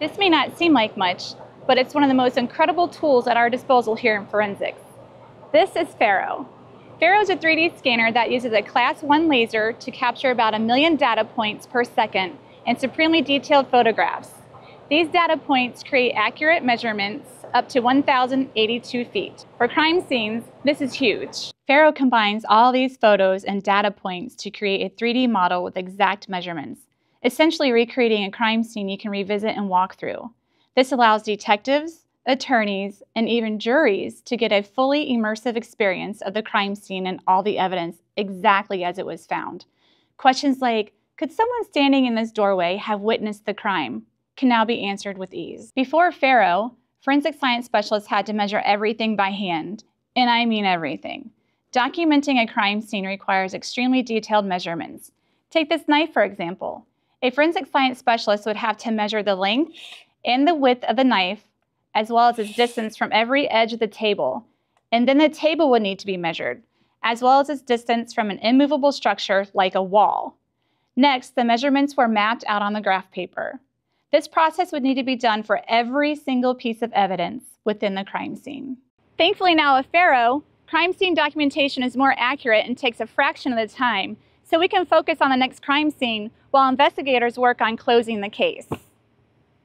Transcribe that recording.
This may not seem like much, but it's one of the most incredible tools at our disposal here in forensics. This is FARO. FARO is a 3D scanner that uses a class 1 laser to capture about a million data points per second in supremely detailed photographs. These data points create accurate measurements up to 1,082 feet. For crime scenes, this is huge. FARO combines all these photos and data points to create a 3D model with exact measurements, essentially recreating a crime scene you can revisit and walk through. This allows detectives, attorneys, and even juries to get a fully immersive experience of the crime scene and all the evidence exactly as it was found. Questions like, could someone standing in this doorway have witnessed the crime? can now be answered with ease. Before FARO, forensic science specialists had to measure everything by hand, and I mean everything. Documenting a crime scene requires extremely detailed measurements. Take this knife, for example. A forensic science specialist would have to measure the length and the width of the knife, as well as its distance from every edge of the table. And then the table would need to be measured, as well as its distance from an immovable structure like a wall. Next, the measurements were mapped out on the graph paper. This process would need to be done for every single piece of evidence within the crime scene. Thankfully now with FARO, crime scene documentation is more accurate and takes a fraction of the time, so we can focus on the next crime scene while investigators work on closing the case.